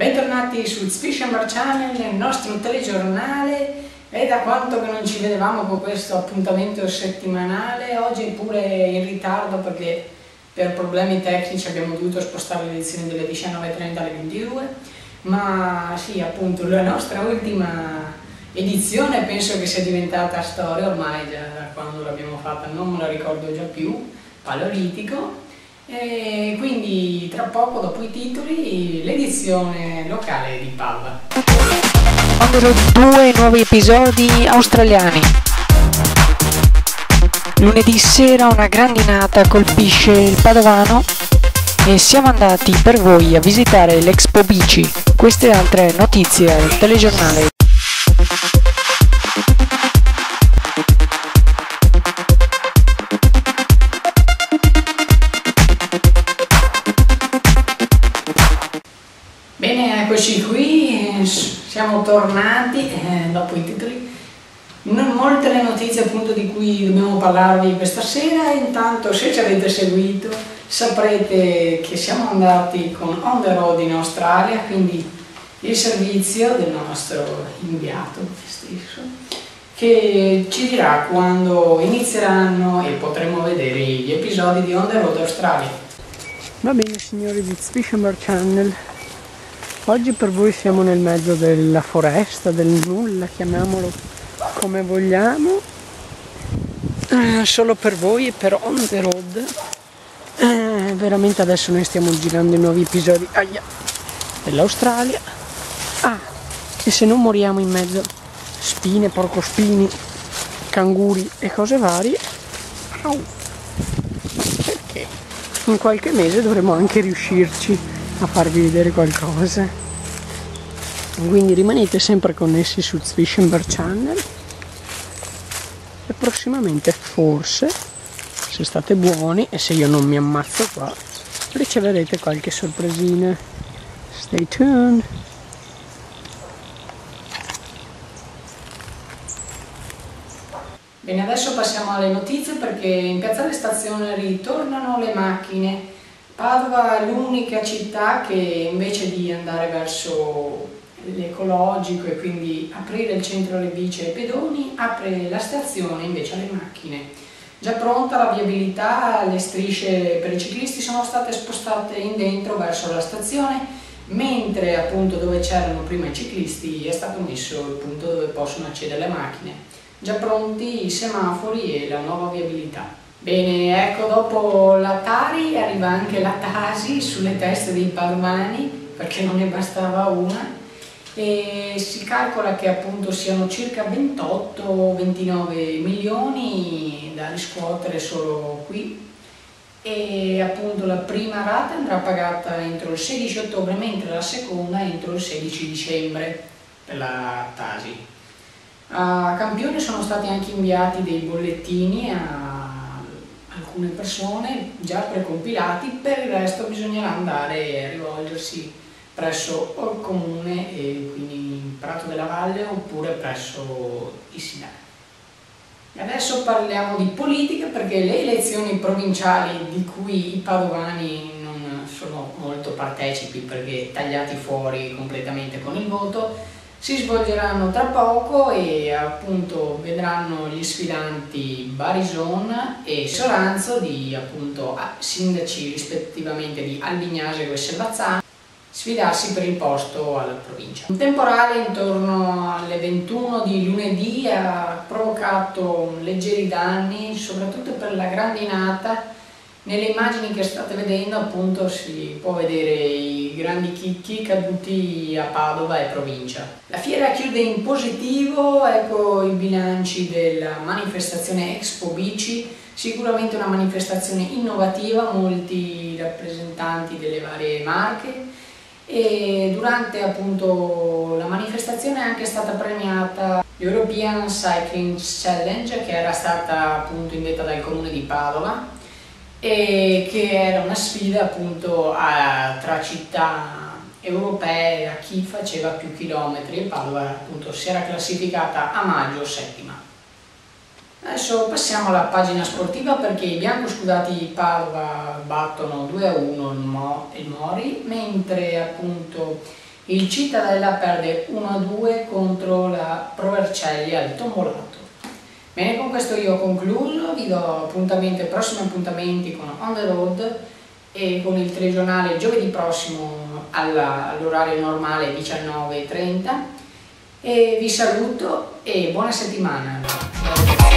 Bentornati sul Spishamber Channel, nel nostro telegiornale. È da quanto che non ci vedevamo con questo appuntamento settimanale, oggi è pure in ritardo perché per problemi tecnici abbiamo dovuto spostare le lezioni dalle 19.30 alle 22, ma sì, appunto, la nostra ultima edizione penso che sia diventata storia ormai già da quando l'abbiamo fatta, non me la ricordo già più, paleolitico, e quindi tra poco dopo i titoli l'edizione locale di. Numero due nuovi episodi australiani. Lunedì sera una grandinata colpisce il Padovano e siamo andati per voi a visitare l'Expo Bici. Queste altre notizie al telegiornale tornati eh, dopo i titoli. Non molte le notizie appunto di cui dobbiamo parlarvi questa sera, intanto se ci avete seguito saprete che siamo andati con On The Road in Australia, quindi il servizio del nostro inviato stesso, che ci dirà quando inizieranno e potremo vedere gli episodi di On The Road Australia. Va bene signori di Fisherman Channel, Oggi per voi siamo nel mezzo della foresta, del nulla, chiamiamolo come vogliamo. Eh, solo per voi e per on the road. Eh, veramente adesso noi stiamo girando i nuovi episodi aia, dell'Australia. Ah, e se non moriamo in mezzo spine, porcospini, canguri e cose varie, perché in qualche mese dovremo anche riuscirci a farvi vedere qualcosa. Quindi rimanete sempre connessi sul Zwischenberg Channel. E prossimamente forse se state buoni e se io non mi ammazzo qua riceverete qualche sorpresina. Stay tuned. Bene, adesso passiamo alle notizie perché in Piazzale Stazione ritornano le macchine Padova è l'unica città che invece di andare verso l'ecologico e quindi aprire il centro alle bici e ai pedoni, apre la stazione invece alle macchine. Già pronta la viabilità, le strisce per i ciclisti sono state spostate in dentro verso la stazione, mentre appunto dove c'erano prima i ciclisti è stato messo il punto dove possono accedere le macchine. Già pronti i semafori e la nuova viabilità. Bene, ecco, dopo la Tari arriva anche la Tasi sulle teste dei padovani, perché non ne bastava una, e si calcola che appunto siano circa 28-29 milioni da riscuotere solo qui. E appunto la prima rata andrà pagata entro il 16 ottobre mentre la seconda entro il 16 dicembre. Per la Tasi. A Campione sono stati anche inviati dei bollettini a alcune persone già precompilati, per il resto bisognerà andare a rivolgersi presso il comune, e quindi in Prato della Valle, oppure presso i Sinai. Adesso parliamo di politica perché le elezioni provinciali di cui i padovani non sono molto partecipi perché tagliati fuori completamente con il voto, si svolgeranno tra poco e appunto vedranno gli sfidanti Barison e Soranzo di appunto sindaci rispettivamente di Albignasego e Selvazzano sfidarsi per il posto alla provincia. Un temporale intorno alle 21 di lunedì ha provocato leggeri danni soprattutto per la grandinata nelle immagini che state vedendo appunto si può vedere i grandi chicchi caduti a Padova e provincia. La fiera chiude in positivo, ecco i bilanci della manifestazione Expo Bici, sicuramente una manifestazione innovativa, molti rappresentanti delle varie marche. E durante appunto la manifestazione è anche stata premiata l'European Cycling Challenge che era stata appunto indetta dal comune di Padova e che era una sfida appunto a, tra città europee a chi faceva più chilometri e Padova appunto si era classificata a maggio settima. Adesso passiamo alla pagina sportiva perché i biancoscudati Padova battono 2 a 1 il, Mo, il Mori, mentre appunto il Cittadella perde 1-2 contro la Provercelli al tombolato. Bene, con questo io concludo, vi do appuntamenti, prossimi appuntamenti con On The Road e con il telegiornale giovedì prossimo all'orario normale 19.30 e vi saluto e buona settimana.